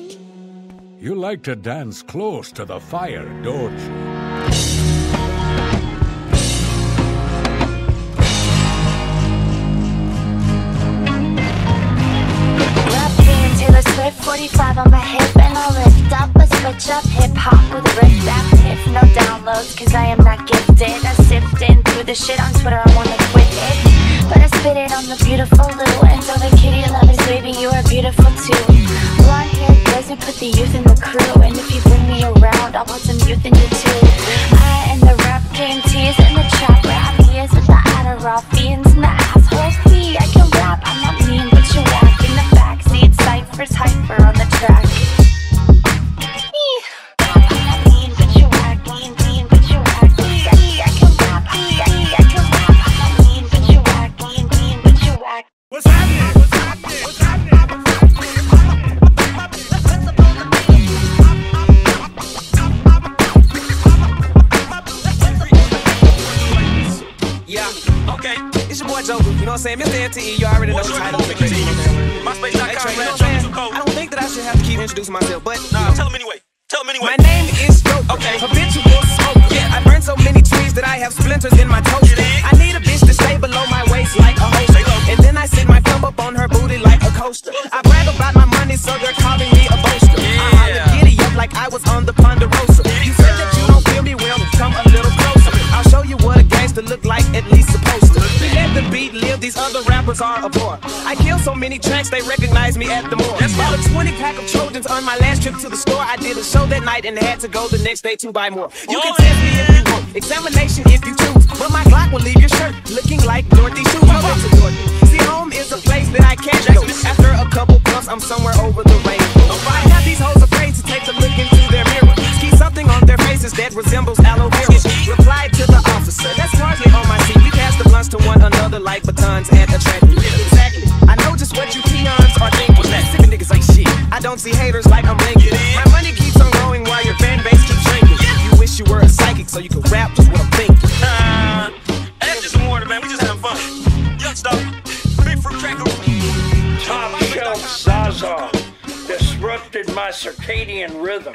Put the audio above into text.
You like to dance close to the fire, don't you? Rap game, Taylor Swift, 45 on my hip And I'll lift up a switch up hip hop with a riff That if no downloads cause I am not gifted I sifting through the shit on Twitter, I wanna quit it But I spit it on the beautiful little And so the kitty love is baby, you are beautiful too put the youth in the crew And if you bring me around, I'll put some youth in you too Yeah, okay. It's your boy Joker. You know what I'm saying? Mr. NTE, you already know the title. of the crazy MySpace.com Hey, Trey, you know what I'm slash saying? Joker I don't think that I should have to keep introducing myself, but Nah, tell him anyway. Tell him anyway. my name is Joker. Okay. Habitual smoker. Yeah, I burned so many trees that I have splinters in my dig? I need a bitch to stay below my waist like a low. And then I sit my these other rappers are a bore. I kill so many tracks, they recognize me at the mall. Bought a 20 pack of Trojans on my last trip to the store. I did a show that night and had to go the next day to buy more. You can Oh, test me if you want, examination if you choose. But my Glock will leave your shirt looking like Dorothy shoes. I went Dorothy. See, home is a place that I can't go. After a couple puffs, I'm somewhere over the rainbow. I have these hoes afraid to take a look into their mirror. Ski something on their faces that resembles aloe vera. Replied to the officer, that's the blunts to one another like batons at a track. Exactly. I know just what you peons are thinking. Sipping niggas ain't shit. I don't see haters like I'm blinking. My money keeps on growing while your fan base keeps shrinking. You wish you were a psychic so you could rap just what I'm thinking. Uh, that's just some water, man. We just having fun. Young stuff. Big fruit cracker. Top shelf Zaza disrupted my circadian rhythm.